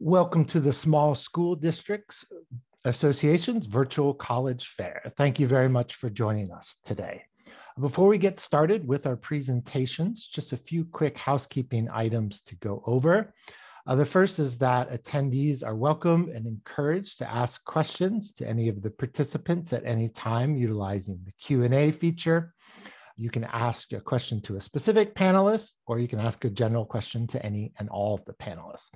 Welcome to the Small School Districts Association's virtual college fair. Thank you very much for joining us today. Before we get started with our presentations, just a few quick housekeeping items to go over. Uh, the first is that attendees are welcome and encouraged to ask questions to any of the participants at any time utilizing the Q&A feature. You can ask a question to a specific panelist, or you can ask a general question to any and all of the panelists.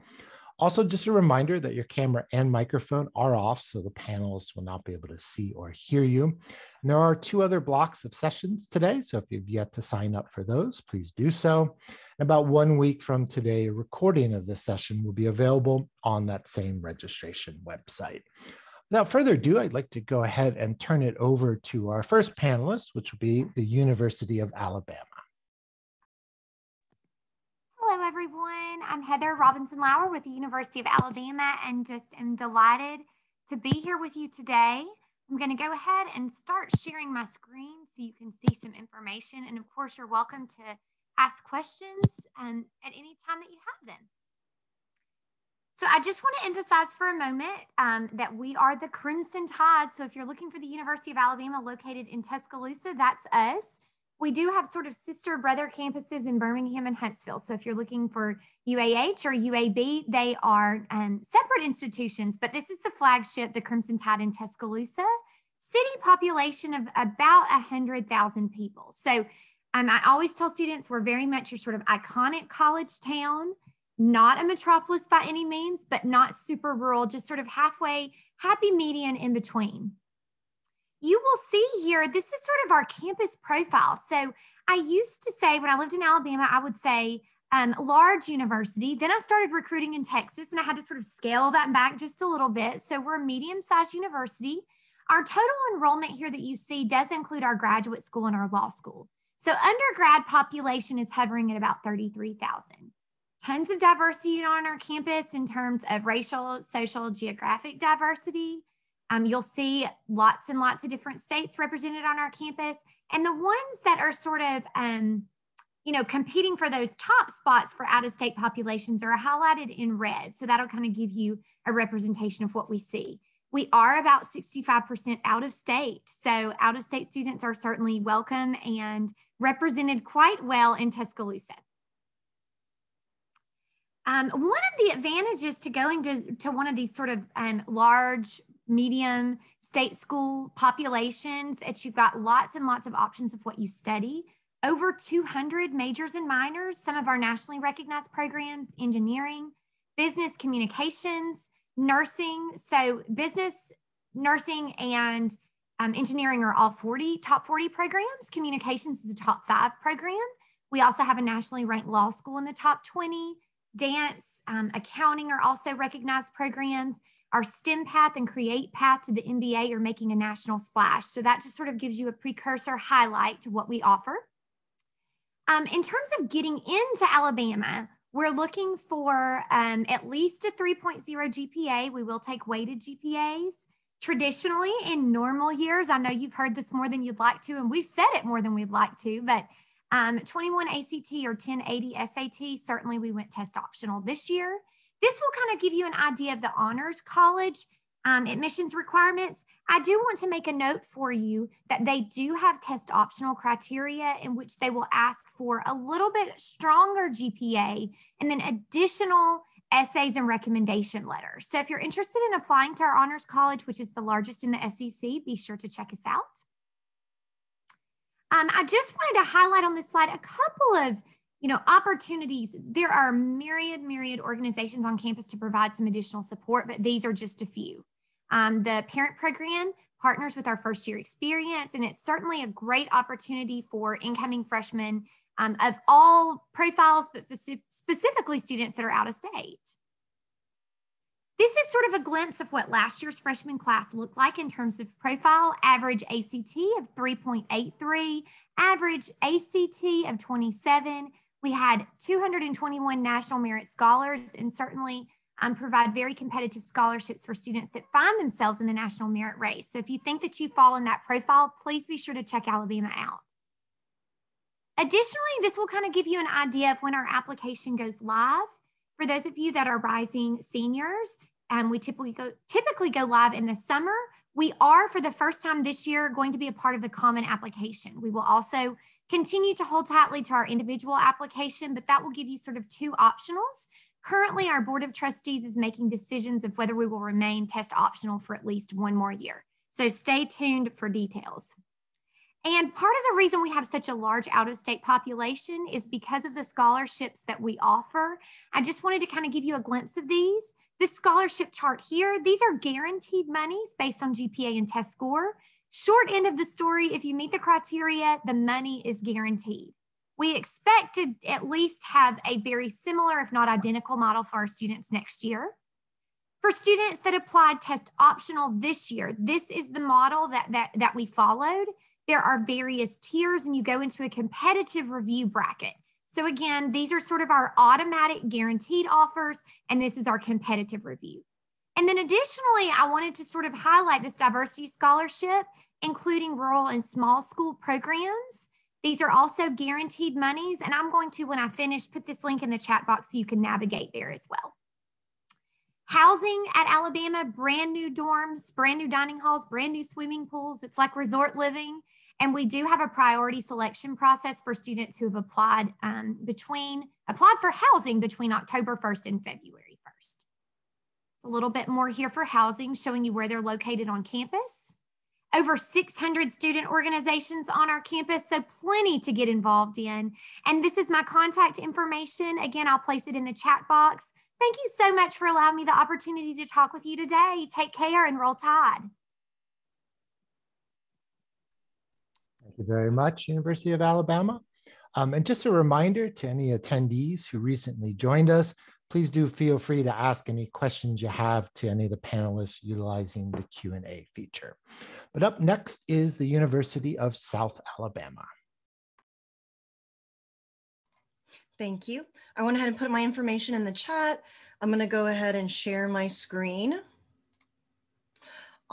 Also, just a reminder that your camera and microphone are off, so the panelists will not be able to see or hear you. And there are two other blocks of sessions today, so if you've yet to sign up for those, please do so. And about one week from today, a recording of this session will be available on that same registration website. Without further ado, I'd like to go ahead and turn it over to our first panelist, which will be the University of Alabama. Hello, everyone. I'm Heather Robinson Lauer with the University of Alabama and just am delighted to be here with you today. I'm going to go ahead and start sharing my screen so you can see some information. And of course, you're welcome to ask questions um, at any time that you have them. So I just want to emphasize for a moment um, that we are the Crimson Tide. So if you're looking for the University of Alabama located in Tuscaloosa, that's us we do have sort of sister brother campuses in Birmingham and Huntsville. So if you're looking for UAH or UAB, they are um, separate institutions, but this is the flagship, the Crimson Tide in Tuscaloosa. City population of about 100,000 people. So um, I always tell students we're very much your sort of iconic college town, not a metropolis by any means, but not super rural, just sort of halfway, happy median in between you will see here, this is sort of our campus profile. So I used to say when I lived in Alabama, I would say um, large university. Then I started recruiting in Texas and I had to sort of scale that back just a little bit. So we're a medium sized university. Our total enrollment here that you see does include our graduate school and our law school. So undergrad population is hovering at about 33,000. Tons of diversity on our campus in terms of racial, social, geographic diversity. Um, you'll see lots and lots of different states represented on our campus. And the ones that are sort of, um, you know, competing for those top spots for out of state populations are highlighted in red. So that'll kind of give you a representation of what we see. We are about 65% out of state. So out of state students are certainly welcome and represented quite well in Tuscaloosa. Um, one of the advantages to going to, to one of these sort of um, large medium state school populations that you've got lots and lots of options of what you study. Over 200 majors and minors, some of our nationally recognized programs, engineering, business communications, nursing. So business, nursing, and um, engineering are all 40, top 40 programs. Communications is a top five program. We also have a nationally ranked law school in the top 20. Dance, um, accounting are also recognized programs our STEM path and create path to the MBA are making a national splash. So that just sort of gives you a precursor highlight to what we offer. Um, in terms of getting into Alabama, we're looking for um, at least a 3.0 GPA. We will take weighted GPAs. Traditionally, in normal years, I know you've heard this more than you'd like to, and we've said it more than we'd like to, but um, 21 ACT or 1080 SAT, certainly we went test optional this year. This will kind of give you an idea of the honors college um, admissions requirements. I do want to make a note for you that they do have test optional criteria in which they will ask for a little bit stronger GPA and then additional essays and recommendation letters. So if you're interested in applying to our honors college, which is the largest in the SEC, be sure to check us out. Um, I just wanted to highlight on this slide a couple of you know, opportunities. There are myriad, myriad organizations on campus to provide some additional support, but these are just a few. Um, the parent program partners with our first year experience, and it's certainly a great opportunity for incoming freshmen um, of all profiles, but specifically students that are out of state. This is sort of a glimpse of what last year's freshman class looked like in terms of profile, average ACT of 3.83, average ACT of 27, we had 221 National Merit Scholars and certainly um, provide very competitive scholarships for students that find themselves in the national merit race. So if you think that you fall in that profile, please be sure to check Alabama out. Additionally, this will kind of give you an idea of when our application goes live. For those of you that are rising seniors, um, we typically go typically go live in the summer. We are, for the first time this year, going to be a part of the common application. We will also continue to hold tightly to our individual application, but that will give you sort of two optionals. Currently, our Board of Trustees is making decisions of whether we will remain test optional for at least one more year. So stay tuned for details. And part of the reason we have such a large out of state population is because of the scholarships that we offer. I just wanted to kind of give you a glimpse of these. This scholarship chart here, these are guaranteed monies based on GPA and test score. Short end of the story, if you meet the criteria, the money is guaranteed. We expect to at least have a very similar, if not identical model for our students next year. For students that applied test optional this year, this is the model that, that, that we followed there are various tiers and you go into a competitive review bracket. So again, these are sort of our automatic guaranteed offers, and this is our competitive review. And then additionally, I wanted to sort of highlight this diversity scholarship, including rural and small school programs. These are also guaranteed monies, and I'm going to, when I finish, put this link in the chat box so you can navigate there as well. Housing at Alabama, brand new dorms, brand new dining halls, brand new swimming pools. It's like resort living. And we do have a priority selection process for students who have applied um, between applied for housing between October 1st and February 1st. A little bit more here for housing, showing you where they're located on campus. Over 600 student organizations on our campus, so plenty to get involved in. And this is my contact information. Again, I'll place it in the chat box. Thank you so much for allowing me the opportunity to talk with you today. Take care and roll tide. Thank you very much, University of Alabama. Um, and just a reminder to any attendees who recently joined us, please do feel free to ask any questions you have to any of the panelists utilizing the Q&A feature. But up next is the University of South Alabama. Thank you. I went ahead and put my information in the chat. I'm gonna go ahead and share my screen.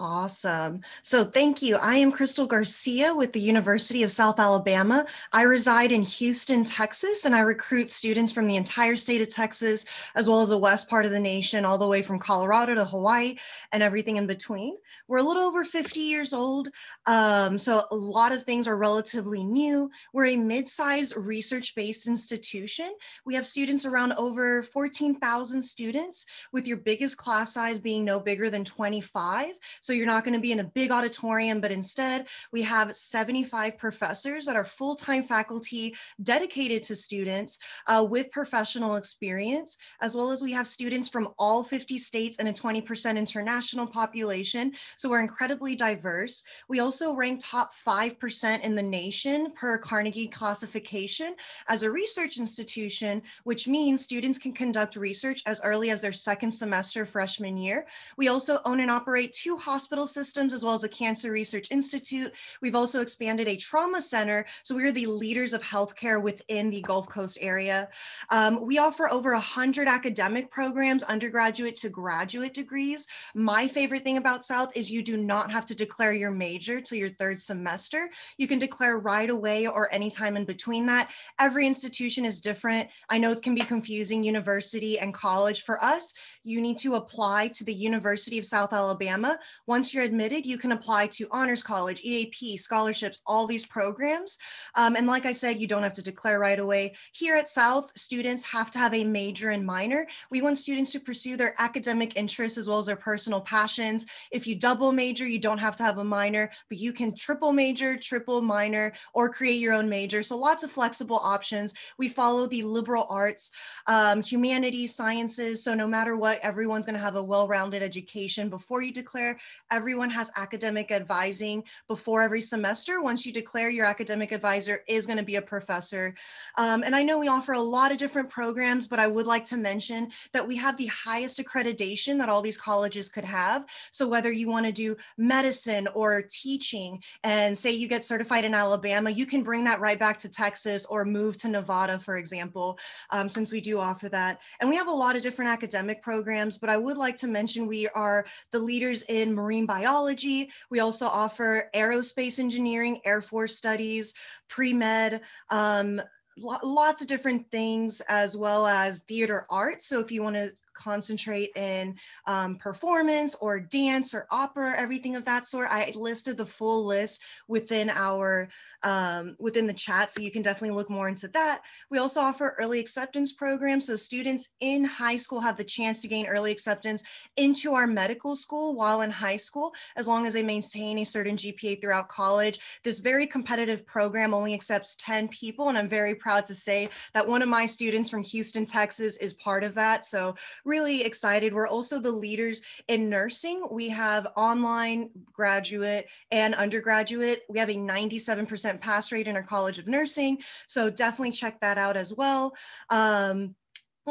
Awesome. So thank you. I am Crystal Garcia with the University of South Alabama. I reside in Houston, Texas, and I recruit students from the entire state of Texas, as well as the west part of the nation, all the way from Colorado to Hawaii and everything in between. We're a little over 50 years old, um, so a lot of things are relatively new. We're a mid-sized research-based institution. We have students around over 14,000 students, with your biggest class size being no bigger than 25. So you're not going to be in a big auditorium, but instead we have 75 professors that are full-time faculty dedicated to students uh, with professional experience, as well as we have students from all 50 states and a 20% international population. So we're incredibly diverse. We also rank top 5% in the nation per Carnegie classification as a research institution, which means students can conduct research as early as their second semester freshman year. We also own and operate two hospitals hospital systems, as well as a cancer research institute. We've also expanded a trauma center. So we are the leaders of healthcare within the Gulf Coast area. Um, we offer over 100 academic programs, undergraduate to graduate degrees. My favorite thing about South is you do not have to declare your major till your third semester. You can declare right away or anytime in between that. Every institution is different. I know it can be confusing, university and college. For us, you need to apply to the University of South Alabama. Once you're admitted, you can apply to Honors College, EAP, scholarships, all these programs. Um, and like I said, you don't have to declare right away. Here at South, students have to have a major and minor. We want students to pursue their academic interests as well as their personal passions. If you double major, you don't have to have a minor, but you can triple major, triple minor, or create your own major. So lots of flexible options. We follow the liberal arts, um, humanities, sciences. So no matter what, everyone's gonna have a well-rounded education before you declare Everyone has academic advising before every semester. Once you declare your academic advisor is going to be a professor. Um, and I know we offer a lot of different programs, but I would like to mention that we have the highest accreditation that all these colleges could have. So whether you want to do medicine or teaching and say you get certified in Alabama, you can bring that right back to Texas or move to Nevada, for example, um, since we do offer that. And we have a lot of different academic programs, but I would like to mention we are the leaders in marine biology. We also offer aerospace engineering, Air Force studies, pre-med, um, lots of different things as well as theater arts. So if you want to concentrate in um, performance or dance or opera, everything of that sort. I listed the full list within our um, within the chat, so you can definitely look more into that. We also offer early acceptance programs, so students in high school have the chance to gain early acceptance into our medical school while in high school, as long as they maintain a certain GPA throughout college. This very competitive program only accepts 10 people, and I'm very proud to say that one of my students from Houston, Texas is part of that. So really excited. We're also the leaders in nursing. We have online graduate and undergraduate. We have a 97% pass rate in our College of Nursing. So definitely check that out as well. Um,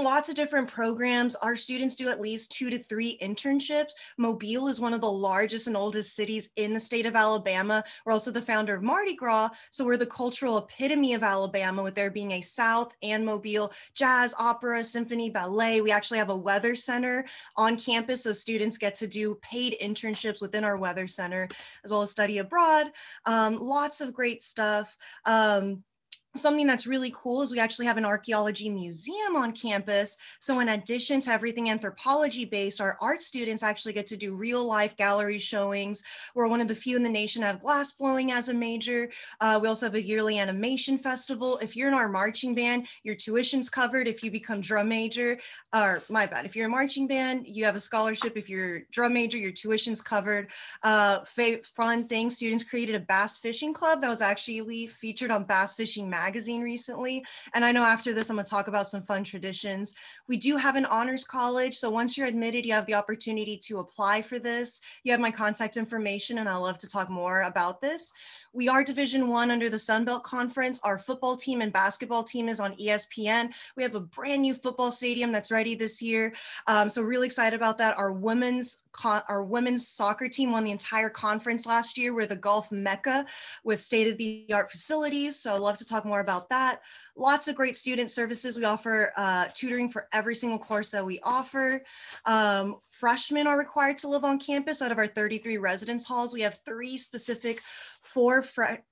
lots of different programs. Our students do at least two to three internships. Mobile is one of the largest and oldest cities in the state of Alabama. We're also the founder of Mardi Gras. So we're the cultural epitome of Alabama with there being a South and Mobile jazz, opera, symphony, ballet. We actually have a weather center on campus. So students get to do paid internships within our weather center as well as study abroad. Um, lots of great stuff. Um, something that's really cool is we actually have an archaeology museum on campus. So in addition to everything anthropology based, our art students actually get to do real life gallery showings. We're one of the few in the nation have glass blowing as a major. Uh, we also have a yearly animation festival. If you're in our marching band, your tuition's covered. If you become drum major, or my bad, if you're a marching band, you have a scholarship. If you're drum major, your tuition's covered. Uh, fun thing, students created a bass fishing club that was actually featured on Bass Fishing Magazine magazine recently. And I know after this, I'm gonna talk about some fun traditions. We do have an honors college. So once you're admitted, you have the opportunity to apply for this. You have my contact information and I'd love to talk more about this. We are Division One under the Sunbelt Conference. Our football team and basketball team is on ESPN. We have a brand new football stadium that's ready this year. Um, so really excited about that. Our women's our women's soccer team won the entire conference last year. We're the golf Mecca with state of the art facilities. So I'd love to talk more about that. Lots of great student services. We offer uh, tutoring for every single course that we offer. Um, freshmen are required to live on campus out of our 33 residence halls. We have three specific four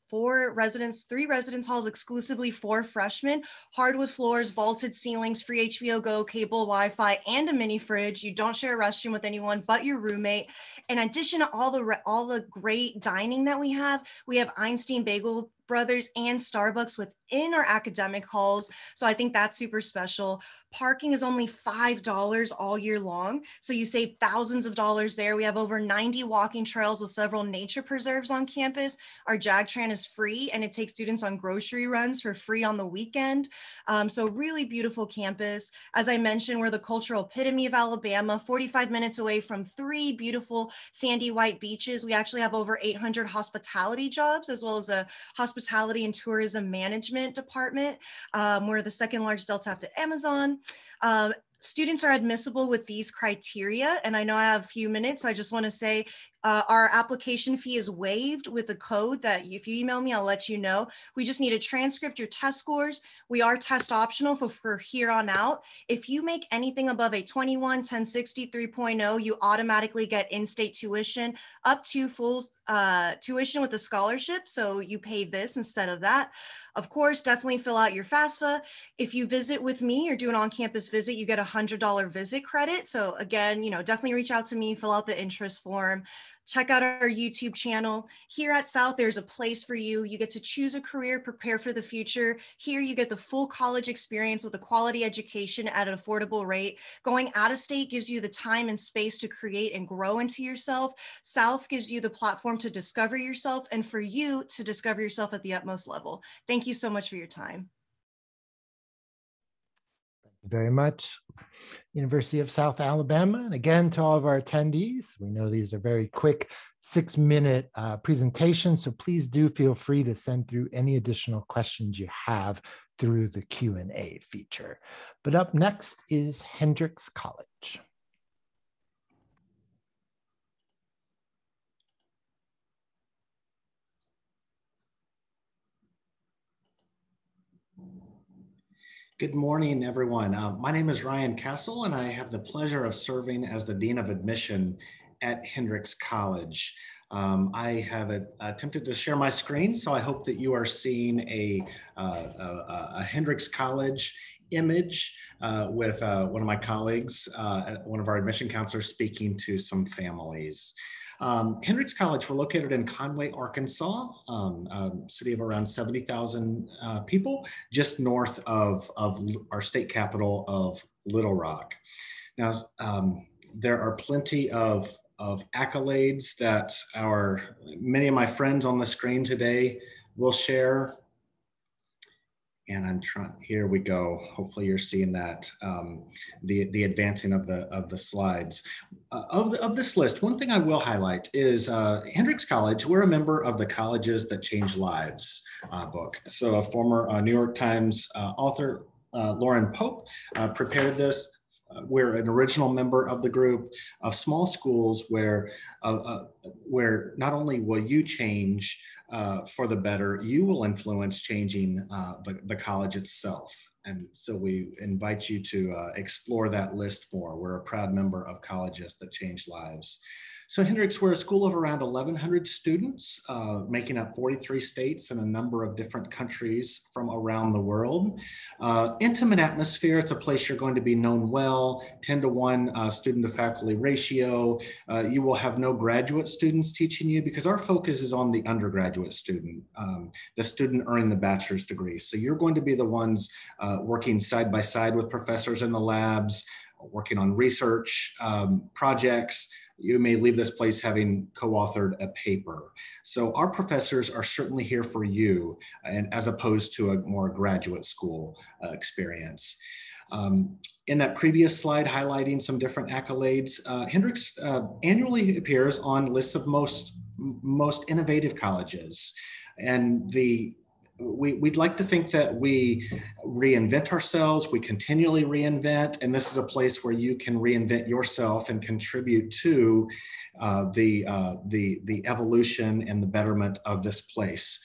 four residence, three residence halls exclusively for freshmen, hardwood floors, vaulted ceilings, free HBO Go, cable, Wi-Fi, and a mini fridge. You don't share a restroom with anyone but your roommate. In addition to all the all the great dining that we have, we have Einstein Bagel Brothers and Starbucks within our academic halls. So I think that's super special. Parking is only $5 all year long. So you save thousands of dollars there. We have over 90 walking trails with several nature preserves on campus. Our JAGTRAN is free and it takes students on grocery runs for free on the weekend. Um, so really beautiful campus. As I mentioned, we're the cultural epitome of Alabama, 45 minutes away from three beautiful sandy white beaches. We actually have over 800 hospitality jobs as well as a hospitality and Tourism Management Department. Um, we're the second largest Delta after Amazon. Um, students are admissible with these criteria. And I know I have a few minutes. So I just want to say uh, our application fee is waived with a code that if you email me, I'll let you know. We just need a transcript, your test scores. We are test optional for, for here on out. If you make anything above a 21, 1060, 3.0, you automatically get in-state tuition up to full uh, tuition with a scholarship. So you pay this instead of that. Of course, definitely fill out your FAFSA. If you visit with me or do an on-campus visit, you get a $100 visit credit. So again, you know, definitely reach out to me, fill out the interest form check out our YouTube channel. Here at South, there's a place for you. You get to choose a career, prepare for the future. Here, you get the full college experience with a quality education at an affordable rate. Going out of state gives you the time and space to create and grow into yourself. South gives you the platform to discover yourself and for you to discover yourself at the utmost level. Thank you so much for your time very much. University of South Alabama. And again, to all of our attendees, we know these are very quick six minute uh, presentations, so please do feel free to send through any additional questions you have through the Q&A feature. But up next is Hendrix College. Good morning, everyone. Uh, my name is Ryan Castle, and I have the pleasure of serving as the Dean of Admission at Hendrix College. Um, I have a, attempted to share my screen, so I hope that you are seeing a, uh, a, a Hendrix College image uh, with uh, one of my colleagues, uh, one of our admission counselors speaking to some families. Um, Hendrix College, we're located in Conway, Arkansas, um, a city of around 70,000 uh, people, just north of, of our state capital of Little Rock. Now, um, there are plenty of, of accolades that our many of my friends on the screen today will share and I'm trying, here we go. Hopefully you're seeing that, um, the, the advancing of the, of the slides. Uh, of, the, of this list, one thing I will highlight is uh, Hendrix College, we're a member of the Colleges That Change Lives uh, book. So a former uh, New York Times uh, author, uh, Loren Pope, prepared this we're an original member of the group of small schools where where not only will you change uh, for the better, you will influence changing uh, the, the college itself. And so we invite you to uh, explore that list more. We're a proud member of Colleges That Change Lives. So Hendrix, we're a school of around 1,100 students, uh, making up 43 states and a number of different countries from around the world. Uh, intimate atmosphere, it's a place you're going to be known well, 10 to 1 uh, student to faculty ratio. Uh, you will have no graduate students teaching you because our focus is on the undergraduate student, um, the student earning the bachelor's degree. So you're going to be the ones uh, working side by side with professors in the labs, working on research um, projects, you may leave this place having co-authored a paper. So our professors are certainly here for you and as opposed to a more graduate school uh, experience. Um, in that previous slide highlighting some different accolades, uh, Hendrix uh, annually appears on lists of most, most innovative colleges. And the we, would like to think that we reinvent ourselves, we continually reinvent, and this is a place where you can reinvent yourself and contribute to uh, the, uh, the, the evolution and the betterment of this place.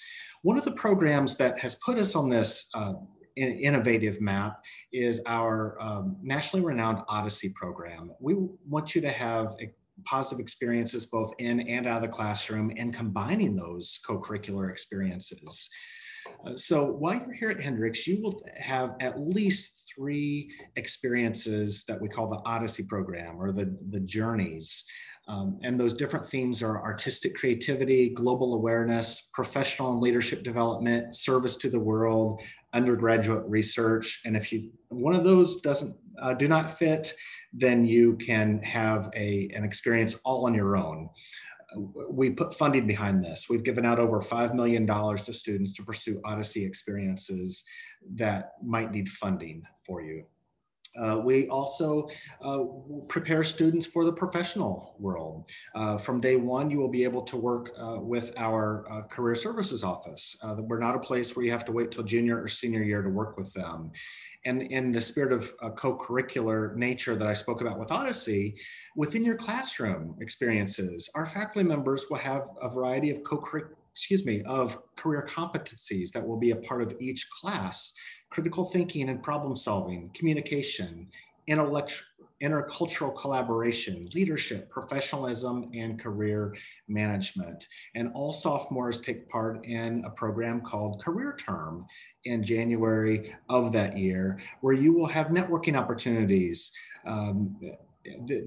One of the programs that has put us on this uh, innovative map is our um, nationally renowned Odyssey program. We want you to have positive experiences both in and out of the classroom and combining those co-curricular experiences. Uh, so while you're here at Hendrix, you will have at least three experiences that we call the Odyssey program or the, the journeys. Um, and those different themes are artistic creativity, global awareness, professional and leadership development, service to the world, undergraduate research. And if you one of those doesn't uh, do not fit, then you can have a, an experience all on your own we put funding behind this. We've given out over $5 million to students to pursue Odyssey experiences that might need funding for you. Uh, we also uh, prepare students for the professional world. Uh, from day one, you will be able to work uh, with our uh, career services office. Uh, we're not a place where you have to wait till junior or senior year to work with them. And in the spirit of co-curricular nature that I spoke about with Odyssey, within your classroom experiences, our faculty members will have a variety of co-curricular excuse me, of career competencies that will be a part of each class critical thinking and problem solving, communication, intercultural collaboration, leadership, professionalism, and career management. And all sophomores take part in a program called Career Term in January of that year, where you will have networking opportunities. Um,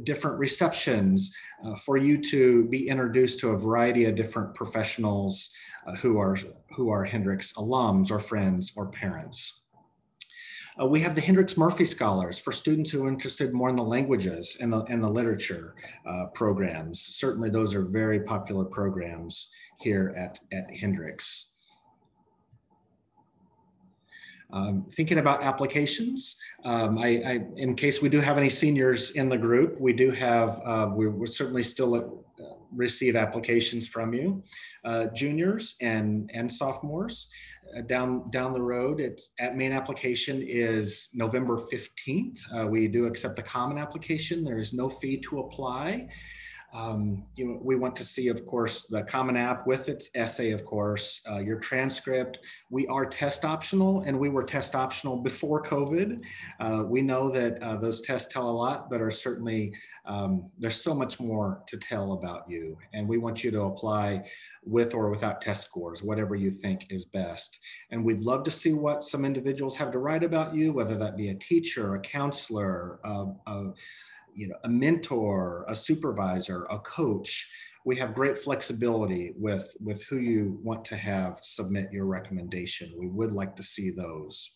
different receptions uh, for you to be introduced to a variety of different professionals uh, who are who are Hendrix alums or friends or parents. Uh, we have the Hendrix Murphy Scholars for students who are interested more in the languages and the, and the literature uh, programs. Certainly those are very popular programs here at, at Hendrix. Um, thinking about applications, um, I, I, in case we do have any seniors in the group, we do have, uh, we, are certainly still at, uh, receive applications from you. Uh, juniors and, and sophomores, uh, down down the road. It's at main application is November 15th. Uh, we do accept the common application. There is no fee to apply. Um, you know, we want to see, of course, the Common App with its essay, of course, uh, your transcript. We are test optional, and we were test optional before COVID. Uh, we know that uh, those tests tell a lot, but are certainly um, there's so much more to tell about you, and we want you to apply with or without test scores, whatever you think is best. And we'd love to see what some individuals have to write about you, whether that be a teacher, a counselor, a, you know, a mentor, a supervisor, a coach. We have great flexibility with, with who you want to have submit your recommendation. We would like to see those.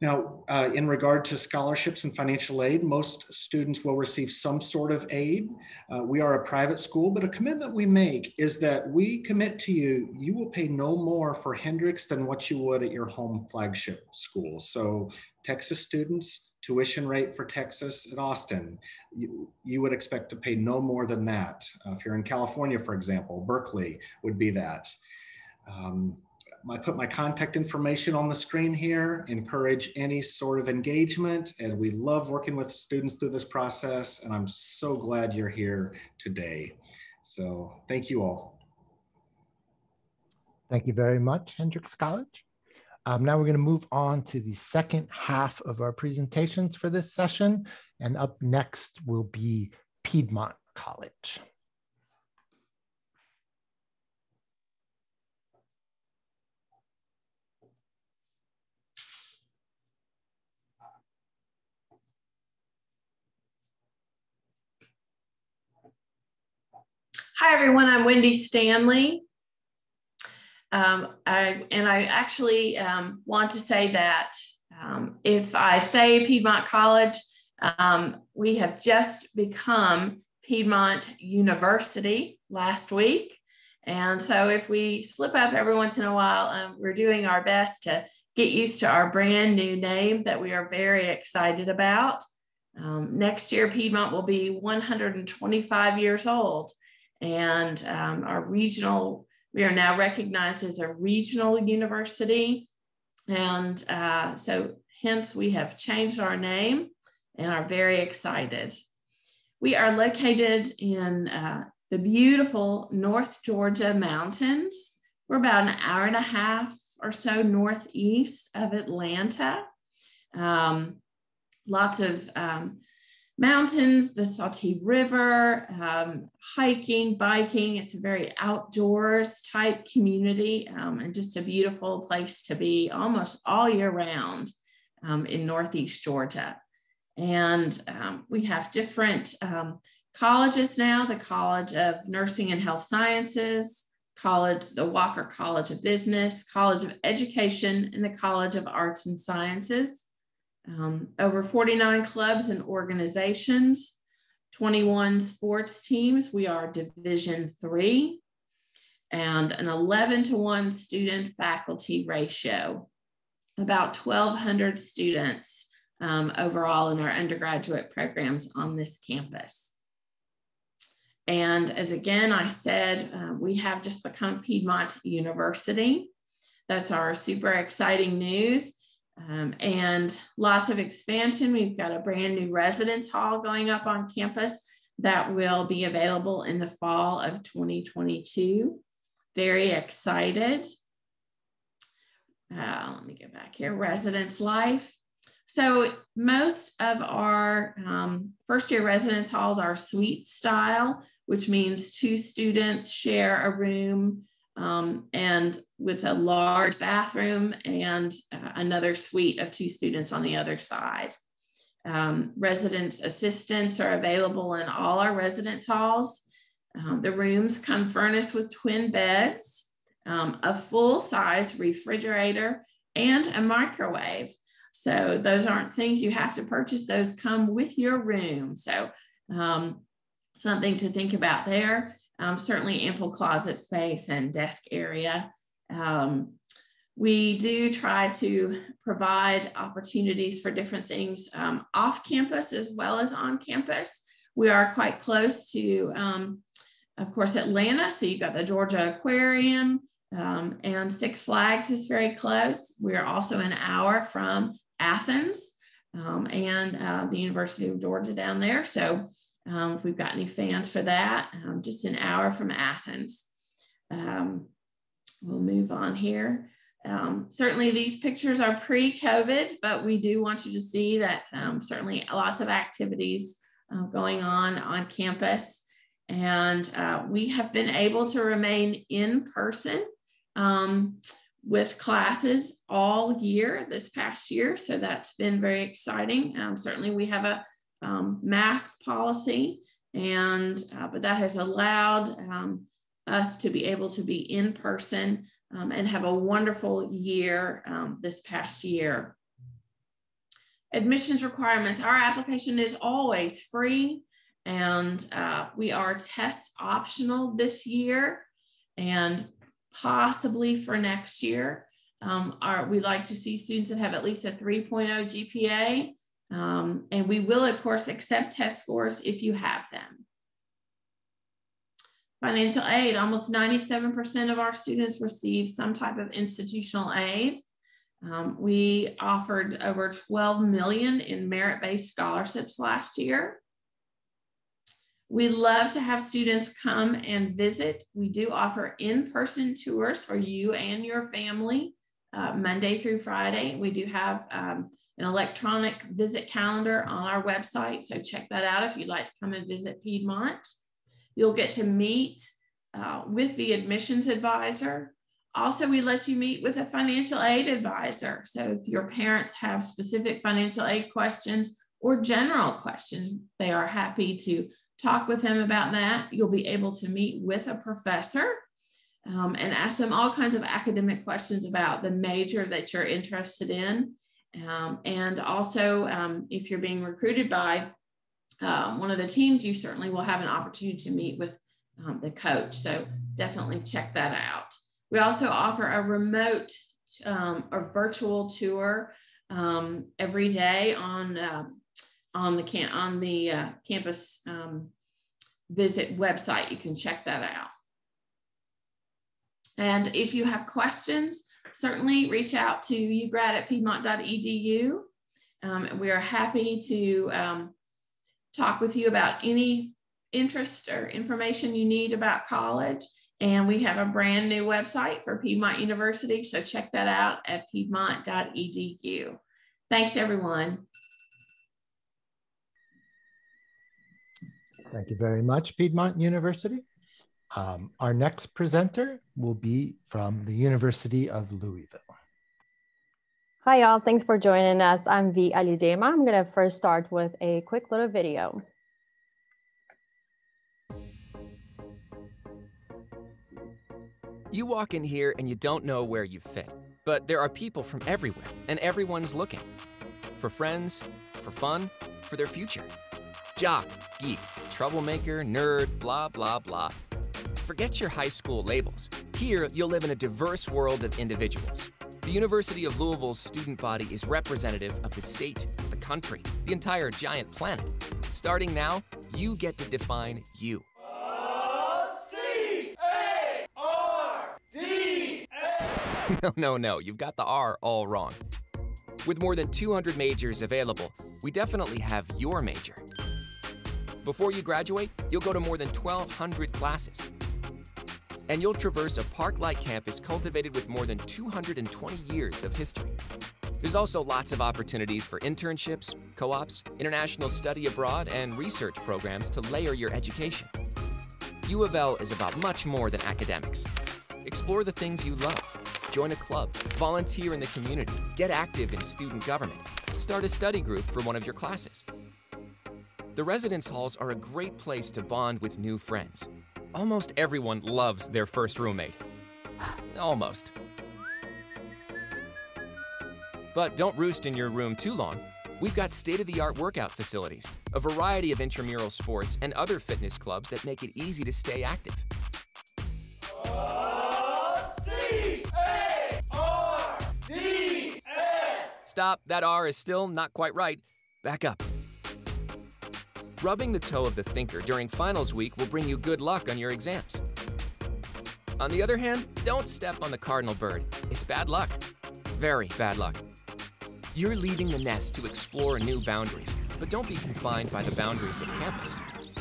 Now, uh, in regard to scholarships and financial aid, most students will receive some sort of aid. Uh, we are a private school, but a commitment we make is that we commit to you, you will pay no more for Hendrix than what you would at your home flagship school. So Texas students, tuition rate for Texas at Austin, you, you would expect to pay no more than that. Uh, if you're in California, for example, Berkeley would be that. Um, I put my contact information on the screen here, encourage any sort of engagement. And we love working with students through this process. And I'm so glad you're here today. So thank you all. Thank you very much, Hendrix College. Um, now we're going to move on to the second half of our presentations for this session. And up next will be Piedmont College. Hi, everyone. I'm Wendy Stanley. Um, I, and I actually um, want to say that um, if I say Piedmont College, um, we have just become Piedmont University last week. And so if we slip up every once in a while, um, we're doing our best to get used to our brand new name that we are very excited about. Um, next year, Piedmont will be 125 years old. And our regional we are now recognized as a regional university. And uh, so hence we have changed our name and are very excited. We are located in uh, the beautiful North Georgia mountains. We're about an hour and a half or so northeast of Atlanta. Um, lots of um, mountains, the Saltee River, um, hiking, biking. It's a very outdoors type community um, and just a beautiful place to be almost all year round um, in Northeast Georgia. And um, we have different um, colleges now, the College of Nursing and Health Sciences, College, the Walker College of Business, College of Education, and the College of Arts and Sciences um, over 49 clubs and organizations, 21 sports teams. We are Division three, and an 11 to 1 student faculty ratio. About 1,200 students um, overall in our undergraduate programs on this campus. And as again, I said, uh, we have just become Piedmont University. That's our super exciting news. Um, and lots of expansion. We've got a brand new residence hall going up on campus that will be available in the fall of 2022. Very excited. Uh, let me get back here. Residence life. So most of our um, first year residence halls are suite style, which means two students share a room um, and with a large bathroom and uh, another suite of two students on the other side. Um, residence assistants are available in all our residence halls. Um, the rooms come furnished with twin beds, um, a full size refrigerator, and a microwave. So those aren't things you have to purchase, those come with your room. So um, something to think about there um, certainly ample closet space and desk area. Um, we do try to provide opportunities for different things um, off campus as well as on campus. We are quite close to, um, of course, Atlanta. So you've got the Georgia Aquarium um, and Six Flags is very close. We are also an hour from Athens um, and uh, the University of Georgia down there. So um, if we've got any fans for that, um, just an hour from Athens. Um, we'll move on here. Um, certainly these pictures are pre-COVID, but we do want you to see that um, certainly lots of activities uh, going on on campus. And uh, we have been able to remain in person um, with classes all year this past year. So that's been very exciting. Certainly we have a um, mask policy and uh, but that has allowed um, us to be able to be in person um, and have a wonderful year um, this past year. Admissions requirements, our application is always free and uh, we are test optional this year and possibly for next year. Um, our, we like to see students that have at least a 3.0 GPA um, and we will of course accept test scores if you have them. Financial aid, almost 97% of our students receive some type of institutional aid. Um, we offered over 12 million in merit-based scholarships last year. We love to have students come and visit. We do offer in-person tours for you and your family uh, Monday through Friday. We do have um, an electronic visit calendar on our website, so check that out if you'd like to come and visit Piedmont. You'll get to meet uh, with the admissions advisor. Also, we let you meet with a financial aid advisor. So if your parents have specific financial aid questions or general questions, they are happy to talk with them about that. You'll be able to meet with a professor um, and ask them all kinds of academic questions about the major that you're interested in. Um, and also, um, if you're being recruited by uh, one of the teams, you certainly will have an opportunity to meet with um, the coach. So definitely check that out. We also offer a remote um, or virtual tour um, every day on uh, on the on the uh, campus um, visit website. You can check that out. And if you have questions, certainly reach out to ugrad at piedmont.edu. Um, we are happy to um, talk with you about any interest or information you need about college. And we have a brand new website for Piedmont University. So check that out at piedmont.edu. Thanks, everyone. Thank you very much, Piedmont University. Um, our next presenter will be from the University of Louisville. Hi, y'all. Thanks for joining us. I'm V. Alidema. I'm going to first start with a quick little video. You walk in here and you don't know where you fit, but there are people from everywhere, and everyone's looking for friends, for fun, for their future. Jock, geek, troublemaker, nerd, blah, blah, blah. Forget your high school labels. Here, you'll live in a diverse world of individuals. The University of Louisville's student body is representative of the state, the country, the entire giant planet. Starting now, you get to define you. No, no, no, you've got the R all wrong. With more than 200 majors available, we definitely have your major. Before you graduate, you'll go to more than 1,200 classes. And you'll traverse a park-like campus cultivated with more than 220 years of history. There's also lots of opportunities for internships, co-ops, international study abroad, and research programs to layer your education. U of L is about much more than academics. Explore the things you love join a club, volunteer in the community, get active in student government, start a study group for one of your classes. The residence halls are a great place to bond with new friends. Almost everyone loves their first roommate. Almost. But don't roost in your room too long. We've got state-of-the-art workout facilities, a variety of intramural sports, and other fitness clubs that make it easy to stay active. Stop, that R is still not quite right. Back up. Rubbing the toe of the thinker during finals week will bring you good luck on your exams. On the other hand, don't step on the cardinal bird. It's bad luck. Very bad luck. You're leaving the nest to explore new boundaries, but don't be confined by the boundaries of campus.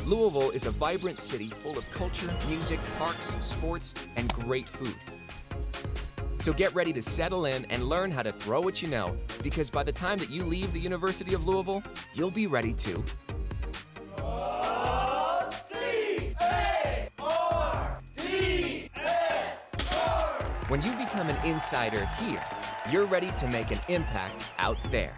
Louisville is a vibrant city full of culture, music, parks, sports, and great food. So get ready to settle in and learn how to throw what you know, because by the time that you leave the University of Louisville, you'll be ready to. When you become an insider here, you're ready to make an impact out there.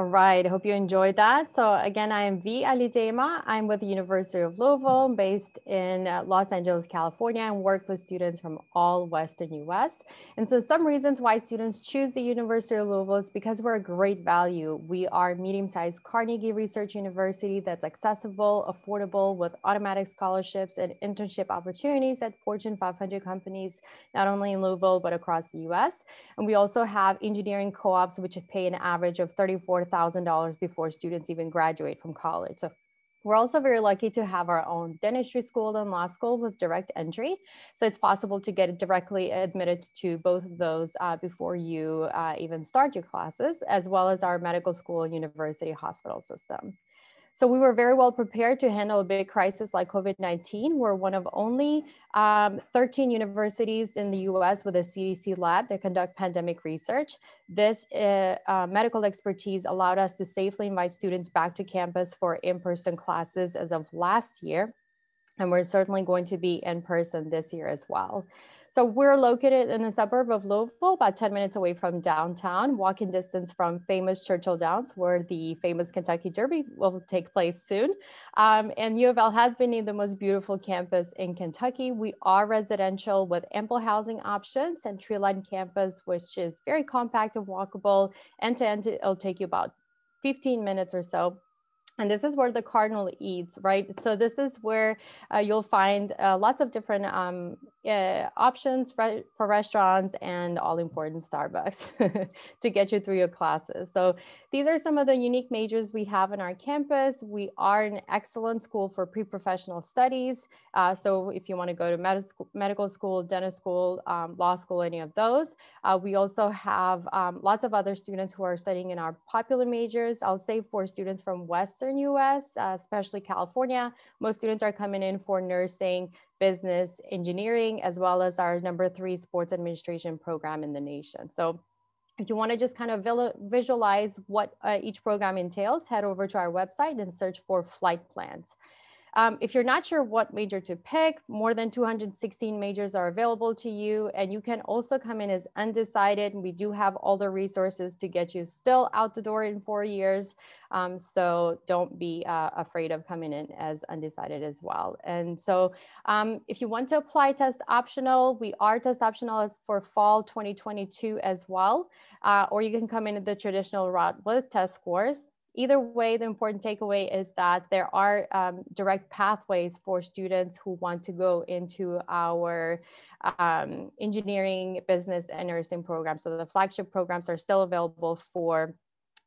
All right, I hope you enjoyed that. So again, I am V. Alidema. I'm with the University of Louisville, based in uh, Los Angeles, California, and work with students from all Western US. And so some reasons why students choose the University of Louisville is because we're a great value. We are a medium-sized Carnegie Research University that's accessible, affordable, with automatic scholarships and internship opportunities at Fortune 500 companies, not only in Louisville, but across the US. And we also have engineering co-ops, which pay an average of 34 $4,000 before students even graduate from college. So we're also very lucky to have our own dentistry school and law school with direct entry. So it's possible to get directly admitted to both of those uh, before you uh, even start your classes, as well as our medical school and university hospital system. So we were very well prepared to handle a big crisis like COVID-19. We're one of only um, 13 universities in the US with a CDC lab that conduct pandemic research. This uh, uh, medical expertise allowed us to safely invite students back to campus for in-person classes as of last year. And we're certainly going to be in person this year as well. So we're located in the suburb of Louisville, about 10 minutes away from downtown, walking distance from famous Churchill Downs, where the famous Kentucky Derby will take place soon. Um, and U of L has been named the most beautiful campus in Kentucky. We are residential with ample housing options and tree-lined campus, which is very compact and walkable. End to end, it'll take you about 15 minutes or so and this is where the cardinal eats, right? So this is where uh, you'll find uh, lots of different um, uh, options for, for restaurants and all important Starbucks to get you through your classes. So these are some of the unique majors we have in our campus. We are an excellent school for pre-professional studies. Uh, so if you want to go to med medical school, dentist school, um, law school, any of those. Uh, we also have um, lots of other students who are studying in our popular majors. I'll say for students from Western US, uh, especially California, most students are coming in for nursing, business engineering, as well as our number three sports administration program in the nation. So if you want to just kind of visualize what uh, each program entails, head over to our website and search for flight plans. Um, if you're not sure what major to pick, more than 216 majors are available to you. And you can also come in as undecided. We do have all the resources to get you still out the door in four years. Um, so don't be uh, afraid of coming in as undecided as well. And so um, if you want to apply test optional, we are test optional as for fall 2022 as well. Uh, or you can come in the traditional route with test scores. Either way, the important takeaway is that there are um, direct pathways for students who want to go into our um, engineering, business, and nursing programs. So the flagship programs are still available for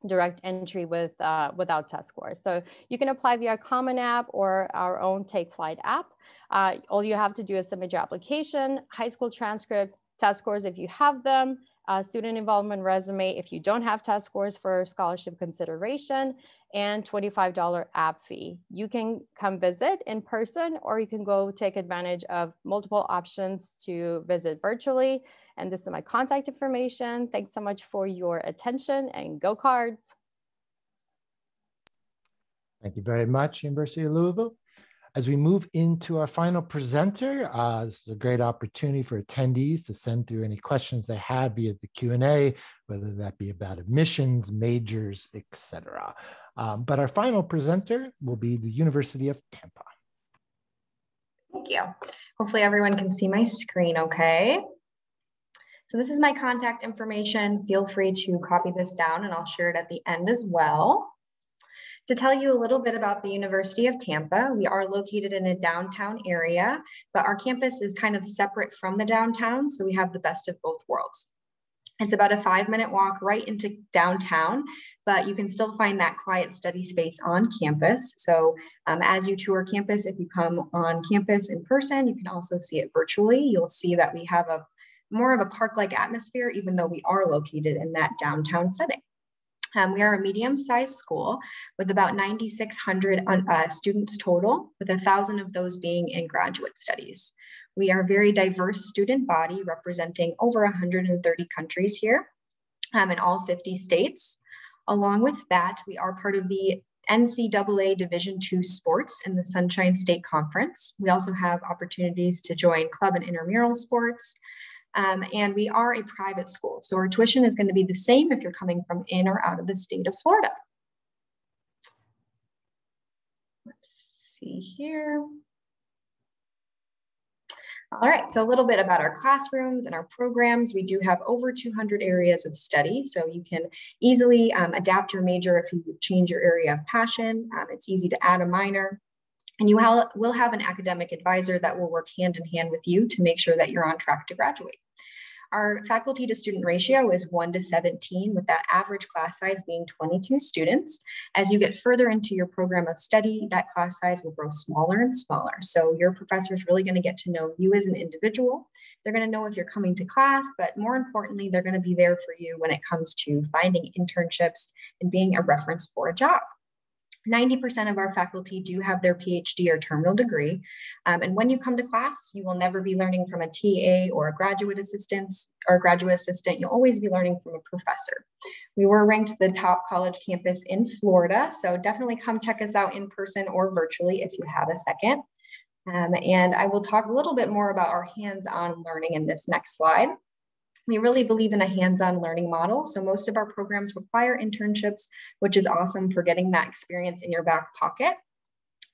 direct entry with uh, without test scores. So you can apply via Common App or our own Take Flight app. Uh, all you have to do is submit your application, high school transcript, test scores if you have them, uh, student involvement resume if you don't have test scores for scholarship consideration, and $25 app fee. You can come visit in person or you can go take advantage of multiple options to visit virtually. And this is my contact information. Thanks so much for your attention and go cards. Thank you very much, University of Louisville. As we move into our final presenter, uh, this is a great opportunity for attendees to send through any questions they have via the Q&A, whether that be about admissions, majors, etc. Um, but our final presenter will be the University of Tampa. Thank you. Hopefully everyone can see my screen okay. So this is my contact information. Feel free to copy this down and I'll share it at the end as well. To tell you a little bit about the University of Tampa, we are located in a downtown area, but our campus is kind of separate from the downtown, so we have the best of both worlds. It's about a five minute walk right into downtown, but you can still find that quiet study space on campus. So um, as you tour campus, if you come on campus in person, you can also see it virtually. You'll see that we have a more of a park-like atmosphere, even though we are located in that downtown setting. Um, we are a medium-sized school with about 9,600 uh, students total, with a thousand of those being in graduate studies. We are a very diverse student body representing over 130 countries here um, in all 50 states. Along with that, we are part of the NCAA Division II sports in the Sunshine State Conference. We also have opportunities to join club and intramural sports. Um, and we are a private school. So our tuition is going to be the same if you're coming from in or out of the state of Florida. Let's see here. All right, so a little bit about our classrooms and our programs. We do have over 200 areas of study, so you can easily um, adapt your major if you change your area of passion. Um, it's easy to add a minor. And you will have an academic advisor that will work hand in hand with you to make sure that you're on track to graduate. Our faculty to student ratio is 1 to 17, with that average class size being 22 students. As you get further into your program of study, that class size will grow smaller and smaller. So your professor is really going to get to know you as an individual. They're going to know if you're coming to class, but more importantly, they're going to be there for you when it comes to finding internships and being a reference for a job. 90% of our faculty do have their PhD or terminal degree. Um, and when you come to class, you will never be learning from a TA or a graduate assistant or graduate assistant. You'll always be learning from a professor. We were ranked the top college campus in Florida. So definitely come check us out in person or virtually if you have a second. Um, and I will talk a little bit more about our hands-on learning in this next slide. We really believe in a hands-on learning model. So most of our programs require internships, which is awesome for getting that experience in your back pocket.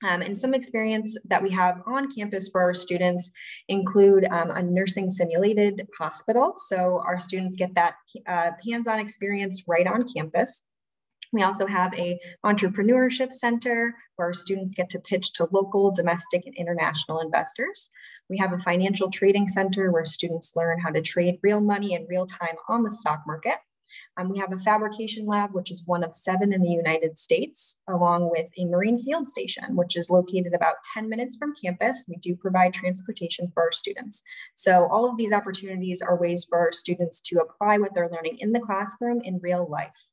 Um, and some experience that we have on campus for our students include um, a nursing simulated hospital. So our students get that uh, hands-on experience right on campus. We also have a entrepreneurship center where our students get to pitch to local, domestic, and international investors. We have a financial trading center where students learn how to trade real money in real time on the stock market. Um, we have a fabrication lab, which is one of seven in the United States, along with a marine field station, which is located about 10 minutes from campus. We do provide transportation for our students. So all of these opportunities are ways for our students to apply what they're learning in the classroom in real life.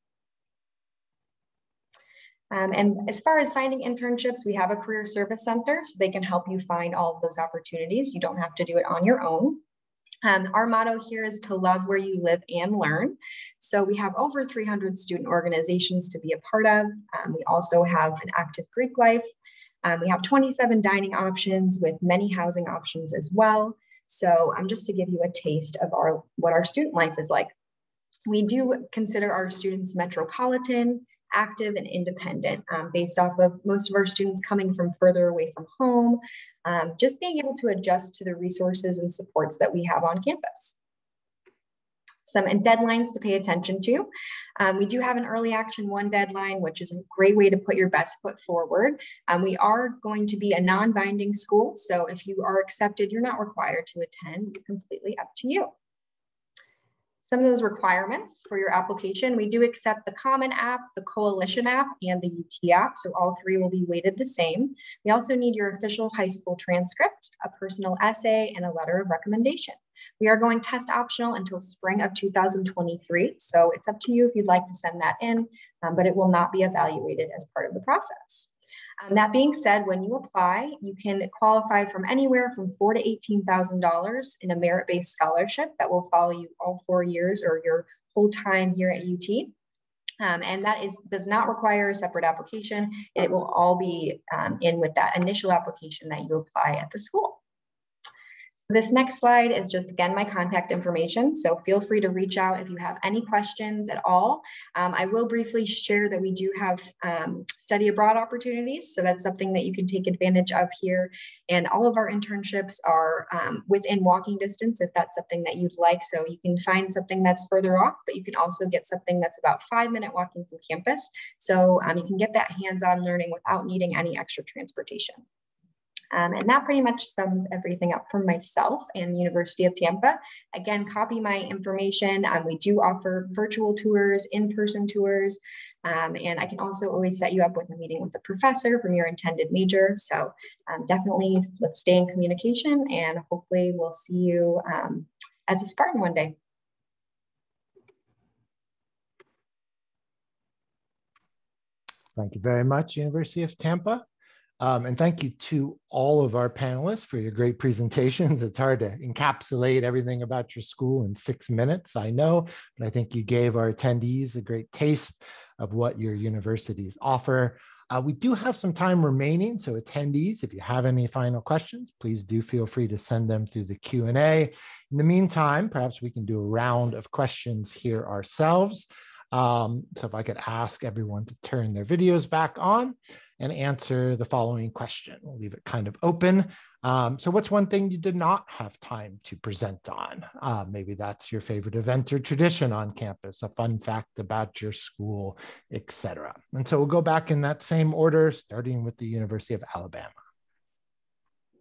Um, and as far as finding internships, we have a career service center so they can help you find all of those opportunities. You don't have to do it on your own. Um, our motto here is to love where you live and learn. So we have over 300 student organizations to be a part of. Um, we also have an active Greek life. Um, we have 27 dining options with many housing options as well. So um, just to give you a taste of our what our student life is like. We do consider our students metropolitan active and independent um, based off of most of our students coming from further away from home, um, just being able to adjust to the resources and supports that we have on campus. Some deadlines to pay attention to. Um, we do have an early action one deadline, which is a great way to put your best foot forward. Um, we are going to be a non-binding school, so if you are accepted, you're not required to attend. It's completely up to you some of those requirements for your application. We do accept the Common App, the Coalition app, and the UT app, so all three will be weighted the same. We also need your official high school transcript, a personal essay, and a letter of recommendation. We are going test optional until spring of 2023, so it's up to you if you'd like to send that in, um, but it will not be evaluated as part of the process. Um, that being said, when you apply, you can qualify from anywhere from four to eighteen thousand dollars in a merit-based scholarship that will follow you all four years or your whole time here at UT. Um, and that is does not require a separate application. It will all be um, in with that initial application that you apply at the school. This next slide is just again my contact information. So feel free to reach out if you have any questions at all. Um, I will briefly share that we do have um, study abroad opportunities. So that's something that you can take advantage of here. And all of our internships are um, within walking distance if that's something that you'd like. So you can find something that's further off, but you can also get something that's about five minute walking from campus. So um, you can get that hands-on learning without needing any extra transportation. Um, and that pretty much sums everything up for myself and University of Tampa. Again, copy my information. Um, we do offer virtual tours, in-person tours, um, and I can also always set you up with a meeting with the professor from your intended major. So um, definitely let's stay in communication and hopefully we'll see you um, as a Spartan one day. Thank you very much, University of Tampa. Um, and thank you to all of our panelists for your great presentations. It's hard to encapsulate everything about your school in six minutes, I know, but I think you gave our attendees a great taste of what your universities offer. Uh, we do have some time remaining, so attendees, if you have any final questions, please do feel free to send them through the Q&A. In the meantime, perhaps we can do a round of questions here ourselves. Um, so if I could ask everyone to turn their videos back on and answer the following question. We'll leave it kind of open. Um, so what's one thing you did not have time to present on? Uh, maybe that's your favorite event or tradition on campus, a fun fact about your school, etc. And so we'll go back in that same order, starting with the University of Alabama.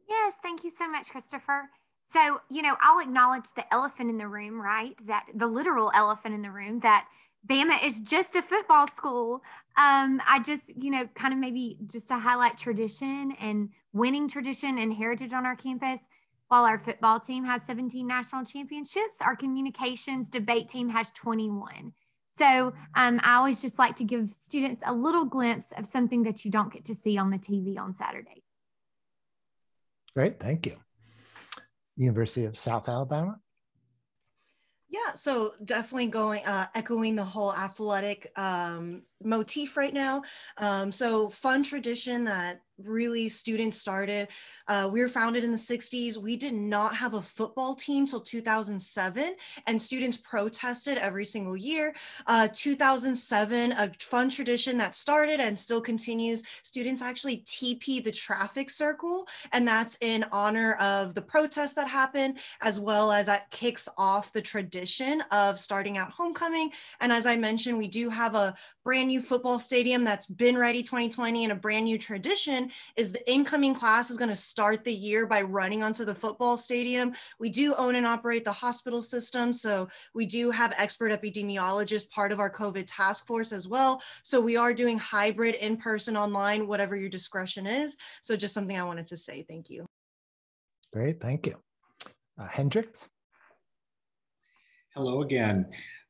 Yes, thank you so much, Christopher. So, you know, I'll acknowledge the elephant in the room, right? That the literal elephant in the room that Bama is just a football school. Um, I just, you know, kind of maybe just to highlight tradition and winning tradition and heritage on our campus. While our football team has 17 national championships, our communications debate team has 21. So um, I always just like to give students a little glimpse of something that you don't get to see on the TV on Saturday. Great, thank you. University of South Alabama. Yeah, so definitely going, uh, echoing the whole athletic um, motif right now. Um, so fun tradition that really students started. Uh, we were founded in the 60s. We did not have a football team till 2007, and students protested every single year. Uh, 2007, a fun tradition that started and still continues. Students actually TP the traffic circle, and that's in honor of the protest that happened, as well as that kicks off the tradition of starting out homecoming. And as I mentioned, we do have a brand new football stadium that's been ready 2020 and a brand new tradition is the incoming class is going to start the year by running onto the football stadium. We do own and operate the hospital system. So we do have expert epidemiologists part of our COVID task force as well. So we are doing hybrid in person, online, whatever your discretion is. So just something I wanted to say. Thank you. Great. Thank you. Uh, Hendrix. Hello again.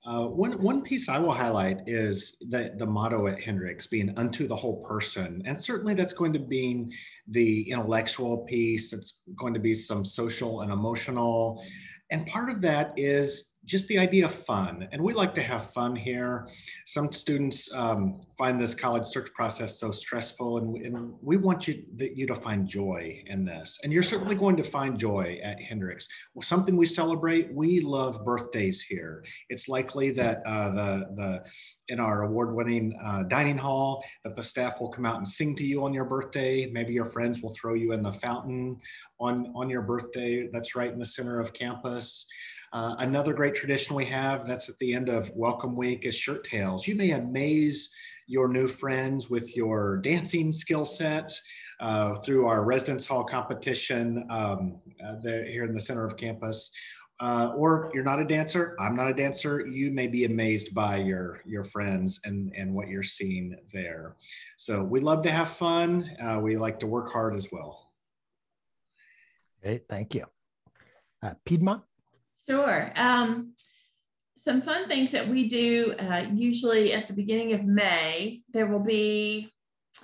Uh, one, one piece I will highlight is the, the motto at Hendrix being unto the whole person. And certainly that's going to be the intellectual piece, it's going to be some social and emotional. And part of that is just the idea of fun. And we like to have fun here. Some students um, find this college search process so stressful, and, and we want you, that you to find joy in this. And you're certainly going to find joy at Hendrix. Well, something we celebrate, we love birthdays here. It's likely that uh, the, the in our award-winning uh, dining hall that the staff will come out and sing to you on your birthday. Maybe your friends will throw you in the fountain on, on your birthday. That's right in the center of campus. Uh, another great tradition we have that's at the end of Welcome Week is Shirt Tails. You may amaze your new friends with your dancing skill set uh, through our residence hall competition um, uh, here in the center of campus. Uh, or you're not a dancer, I'm not a dancer, you may be amazed by your, your friends and, and what you're seeing there. So we love to have fun. Uh, we like to work hard as well. Great, thank you. Uh, Piedmont? Sure. Um, some fun things that we do uh, usually at the beginning of May, there will be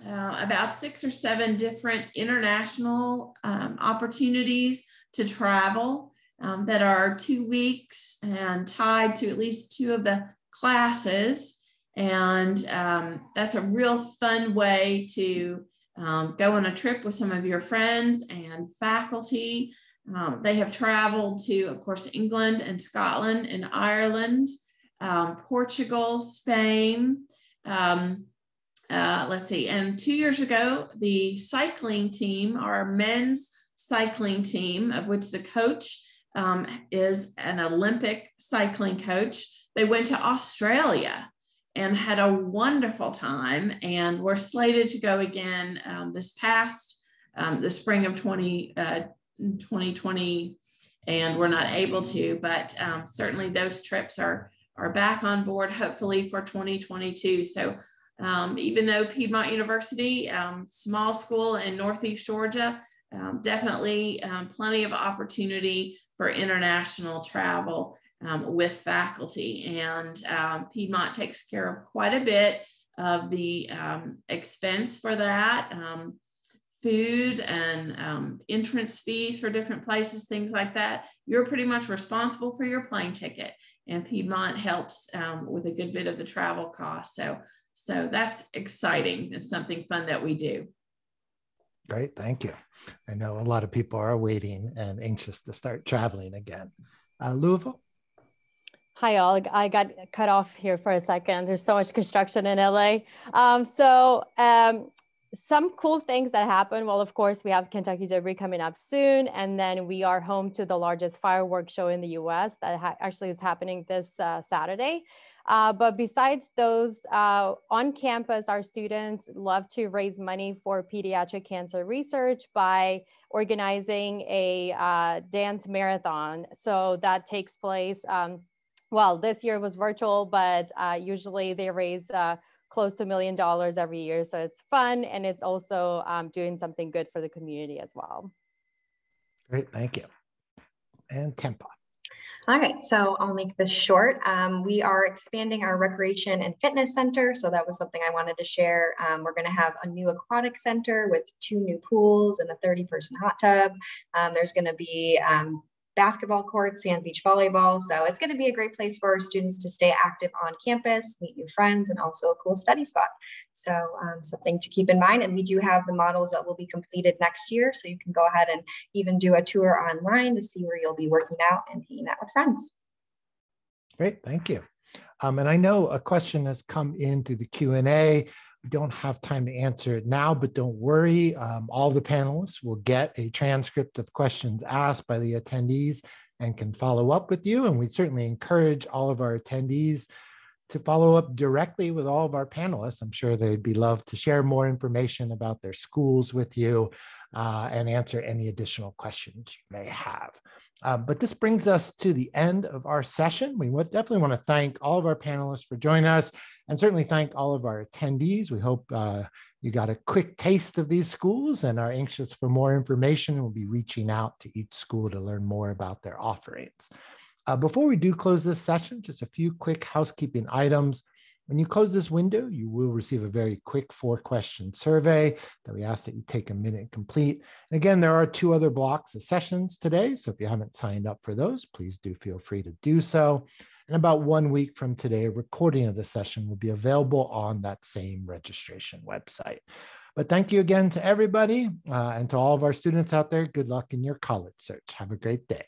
uh, about six or seven different international um, opportunities to travel um, that are two weeks and tied to at least two of the classes. And um, that's a real fun way to um, go on a trip with some of your friends and faculty um, they have traveled to, of course, England and Scotland and Ireland, um, Portugal, Spain. Um, uh, let's see, and two years ago, the cycling team, our men's cycling team, of which the coach um, is an Olympic cycling coach, they went to Australia and had a wonderful time and were slated to go again um, this past um, the spring of 20, uh, 2020 and we're not able to, but um, certainly those trips are, are back on board, hopefully for 2022. So um, even though Piedmont University, um, small school in Northeast Georgia, um, definitely um, plenty of opportunity for international travel um, with faculty. And Piedmont takes care of quite a bit of the expense for that. Food and um, entrance fees for different places, things like that. You're pretty much responsible for your plane ticket, and Piedmont helps um, with a good bit of the travel costs. So, so that's exciting and something fun that we do. Great, thank you. I know a lot of people are waiting and anxious to start traveling again. Uh, Louisville. Hi, all. I got cut off here for a second. There's so much construction in LA. Um, so, um, some cool things that happen. Well, of course, we have Kentucky Derby coming up soon, and then we are home to the largest fireworks show in the U.S. that ha- actually is happening this uh, Saturday. Uh, but besides those, uh, on campus, our students love to raise money for pediatric cancer research by organizing a uh, dance marathon. So that takes place. Um, well, this year was virtual, but uh, usually they raise uh, close to a million dollars every year. So it's fun and it's also um, doing something good for the community as well. Great, thank you. And Tampa. All right, so I'll make this short. Um, we are expanding our recreation and fitness center. So that was something I wanted to share. Um, we're going to have a new aquatic center with two new pools and a 30 person hot tub. Um, there's going to be um, basketball courts, sand beach volleyball. So it's going to be a great place for our students to stay active on campus, meet new friends, and also a cool study spot. So um, something to keep in mind. And we do have the models that will be completed next year. So you can go ahead and even do a tour online to see where you'll be working out and hanging out with friends. Great, thank you. Um, and I know a question has come into the Q&A we don't have time to answer it now, but don't worry. Um, all the panelists will get a transcript of questions asked by the attendees and can follow up with you. And we certainly encourage all of our attendees to follow up directly with all of our panelists. I'm sure they'd be loved to share more information about their schools with you uh, and answer any additional questions you may have. Um, but this brings us to the end of our session. We would definitely want to thank all of our panelists for joining us and certainly thank all of our attendees. We hope uh, you got a quick taste of these schools and are anxious for more information. We'll be reaching out to each school to learn more about their offerings. Uh, before we do close this session, just a few quick housekeeping items. When you close this window, you will receive a very quick four question survey that we ask that you take a minute and complete. And again, there are two other blocks of sessions today. So if you haven't signed up for those, please do feel free to do so. And about one week from today, a recording of the session will be available on that same registration website. But thank you again to everybody uh, and to all of our students out there. Good luck in your college search. Have a great day.